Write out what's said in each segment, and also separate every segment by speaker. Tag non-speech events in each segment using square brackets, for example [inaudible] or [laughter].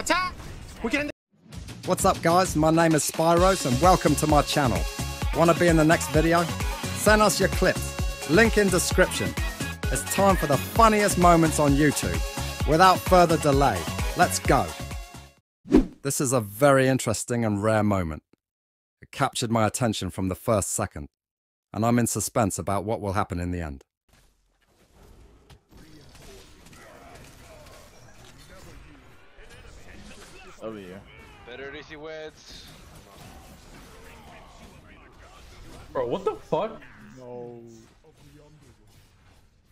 Speaker 1: Attack! We can.
Speaker 2: What's up guys, my name is Spyros and welcome to my channel. Wanna be in the next video? Send us your clips, link in description. It's time for the funniest moments on YouTube. Without further delay, let's go. This is a very interesting and rare moment. It captured my attention from the first second, and I'm in suspense about what will happen in the end.
Speaker 3: Over here.
Speaker 4: Better easy weds.
Speaker 5: Bro, what the fuck?
Speaker 3: No.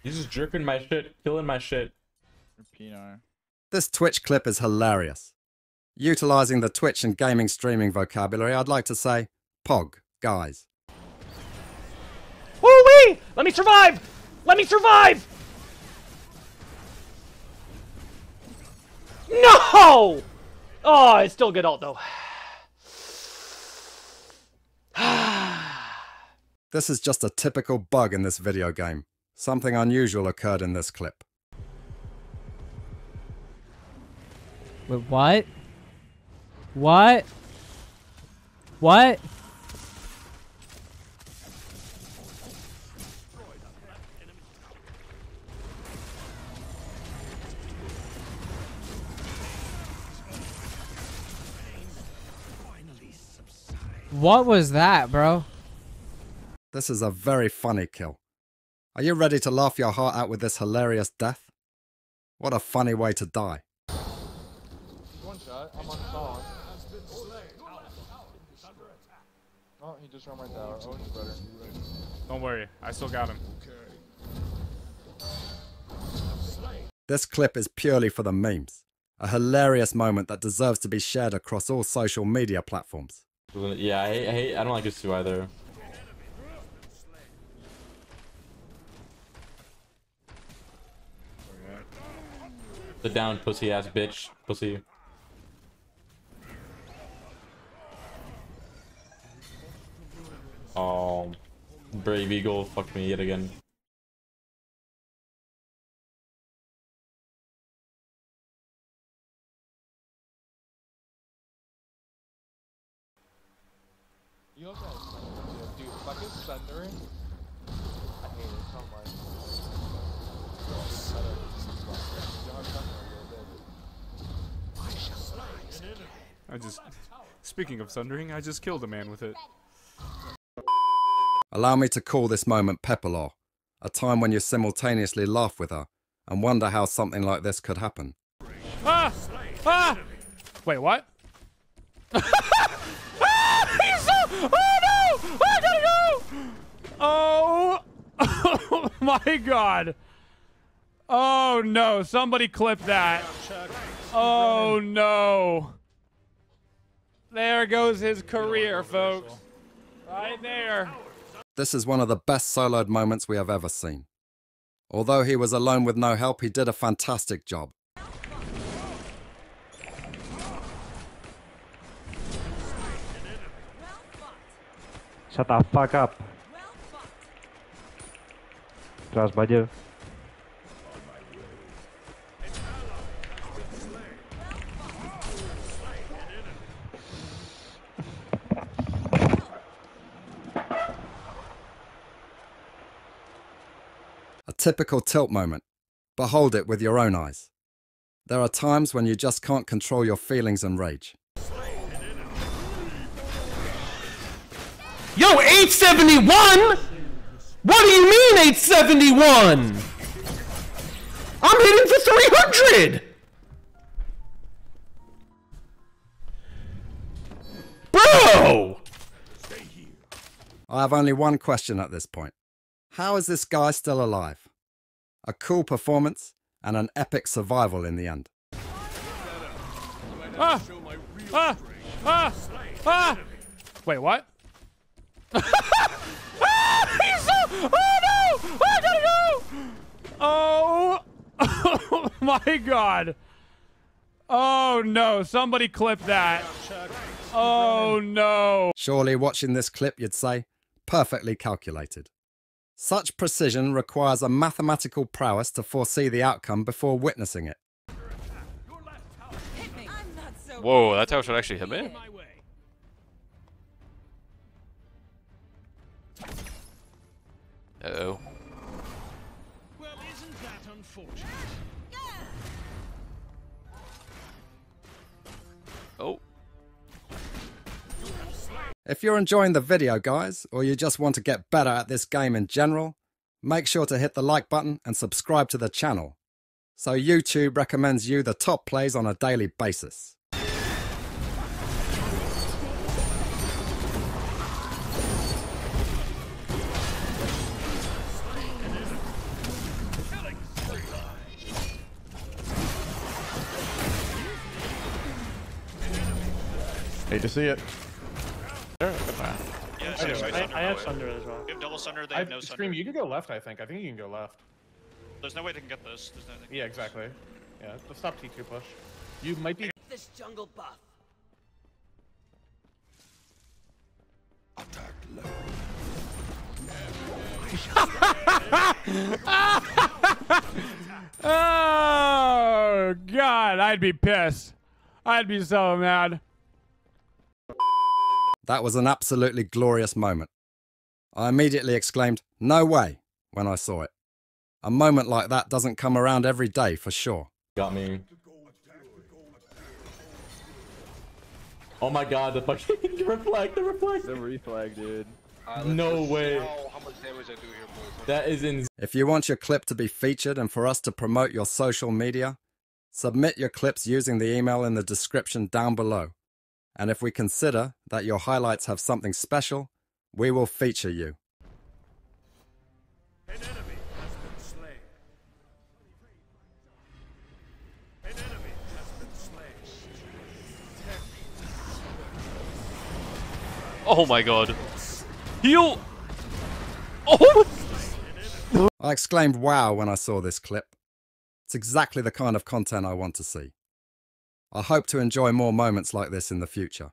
Speaker 5: He's just jerking my shit, killing my shit.
Speaker 3: Pino.
Speaker 2: This Twitch clip is hilarious. Utilizing the Twitch and gaming streaming vocabulary, I'd like to say, POG, guys.
Speaker 6: Woo wee! Let me survive! Let me survive! No! Oh, it's still good ult though. [sighs]
Speaker 2: This is just a typical bug in this video game. Something unusual occurred in this clip.
Speaker 7: Wait, what? What? What? What was that, bro?
Speaker 2: This is a very funny kill. Are you ready to laugh your heart out with this hilarious death? What a funny way to die.
Speaker 3: One shot. I'm on phone. Oh, he just ran my tower. Oh, he's better.
Speaker 8: Don't worry, I still got him.
Speaker 2: This clip is purely for the memes. A hilarious moment that deserves to be shared across all social media platforms.
Speaker 5: Yeah, I hate, I hate, I don't like this too either. The down pussy ass bitch. Pussy. Oh, Brave Eagle fucked me yet again.
Speaker 3: You also have Sunder, dude. If I get Sunder, I hate it so much. Shut up, this is fun. You don't have Sunder, you're dead.
Speaker 8: I just. Speaking of sundering, I just killed a man with it.
Speaker 2: Allow me to call this moment Pepperlaw, a time when you simultaneously laugh with her and wonder how something like this could happen.
Speaker 8: Ah! Ah! Wait, what? [laughs] He's so. Oh no! I gotta go! Oh! Oh [laughs] my god! Oh no! Somebody clip that! Oh no! There goes his career, folks. Right there.
Speaker 2: This is one of the best soloed moments we have ever seen. Although he was alone with no help, he did a fantastic job.
Speaker 9: Shut the fuck up. Trust baju.
Speaker 2: A typical tilt moment. Behold it with your own eyes. There are times when you just can't control your feelings and rage.
Speaker 6: Yo, 871? What do you mean 871? I'm hitting for 300! Bro!
Speaker 2: I have only one question at this point. How is this guy still alive? A cool performance and an epic survival in the end.
Speaker 8: Ah! Ah! Ah! Ah! Wait, what? Ah! [laughs] He's so. Oh no! I gotta go! Oh! Oh [laughs] my god! Oh no! Somebody clip that! Oh no!
Speaker 2: Surely watching this clip you'd say, perfectly calculated. Such precision requires a mathematical prowess to foresee the outcome before witnessing it.
Speaker 1: Whoa, that tower should actually hit me? Uh-oh. Oh.
Speaker 2: If you're enjoying the video, guys, or you just want to get better at this game in general, make sure to hit the like button and subscribe to the channel so YouTube recommends you the top plays on a daily basis.
Speaker 8: Hate to see it.
Speaker 10: Yeah,
Speaker 8: I
Speaker 10: same
Speaker 8: do. I- I have
Speaker 10: away.
Speaker 8: Sunder as well.
Speaker 10: We have double Sunder, they
Speaker 8: I
Speaker 10: have no Sunder.
Speaker 8: Scream, you can go left, I think. I think you can go left.
Speaker 10: There's no way they can get this. There's no
Speaker 8: Yeah, exactly. Yeah, let's stop T2 push. You might be.
Speaker 11: This jungle buff. [laughs]
Speaker 8: Oh God, I'd be pissed. I'd be so mad.
Speaker 2: That was an absolutely glorious moment. I immediately exclaimed, No way, when I saw it. A moment like that doesn't come around every day for sure.
Speaker 5: Got me. Oh my god, the fucking [laughs] the reflect, the reflect.
Speaker 3: The reflag, dude.
Speaker 5: No way.
Speaker 4: How, how much damage I do here, boys?
Speaker 5: That is in
Speaker 2: If you want your clip to be featured and for us to promote your social media, submit your clips using the email in the description down below. And if we consider that your highlights have something special, we will feature you.
Speaker 1: Oh my god. Heal! Oh!
Speaker 2: I exclaimed wow when I saw this clip. It's exactly the kind of content I want to see. I hope to enjoy more moments like this in the future.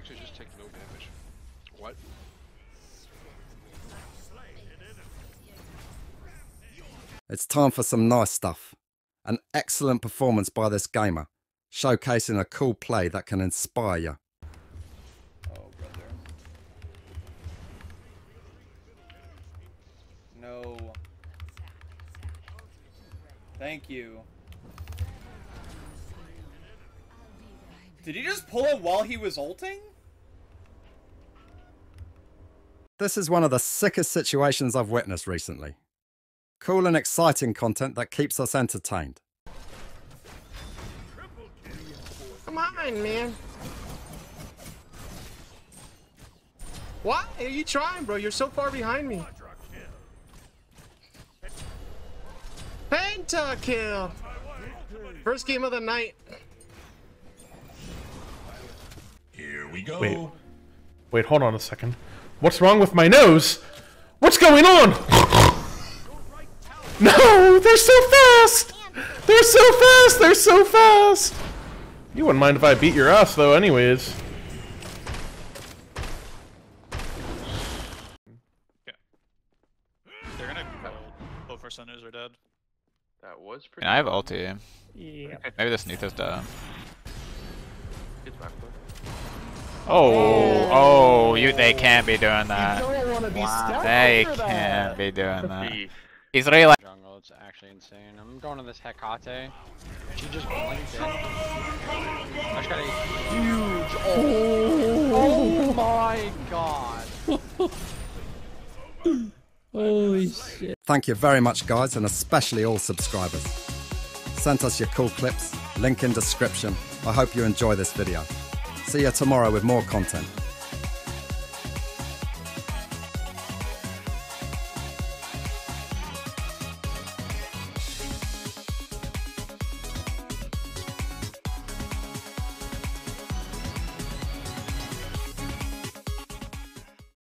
Speaker 4: Actually just take no damage. What?
Speaker 2: It's time for some nice stuff. An excellent performance by this gamer, showcasing a cool play that can inspire you.
Speaker 3: Oh, brother. No. Thank you. Did he just pull it while he was ulting?
Speaker 2: This is one of the sickest situations I've witnessed recently. Cool and exciting content that keeps us entertained.
Speaker 12: Come on, man. What? Are you trying, bro? You're so far behind me. Pentakill! First game of the night.
Speaker 6: Here we go. Wait. Wait, hold on a second. What's wrong with my nose? What's going on? [laughs] no, they're so fast! They're so fast! They're so fast! You wouldn't mind if I beat your ass, though, anyways.
Speaker 10: They're gonna go. Both our Sunders are dead.
Speaker 4: That was pretty.
Speaker 1: And I have ulti.
Speaker 12: Yeah.
Speaker 1: Maybe this Nithos down.
Speaker 4: It's back foot.
Speaker 1: Oh, oh, oh, you they can't be doing that.
Speaker 12: don't want to be stuck
Speaker 1: They can't be doing that.
Speaker 4: Beef.
Speaker 1: He's really like
Speaker 13: jungle. It's actually insane. I'm going to this Hecate. She just blinked in. I just got a huge. Oh, oh my god. [laughs]
Speaker 7: Holy shit.
Speaker 2: Thank you very much, guys, and especially all subscribers. Send us your cool clips, link in description. I hope you enjoy this video. See you tomorrow with more content.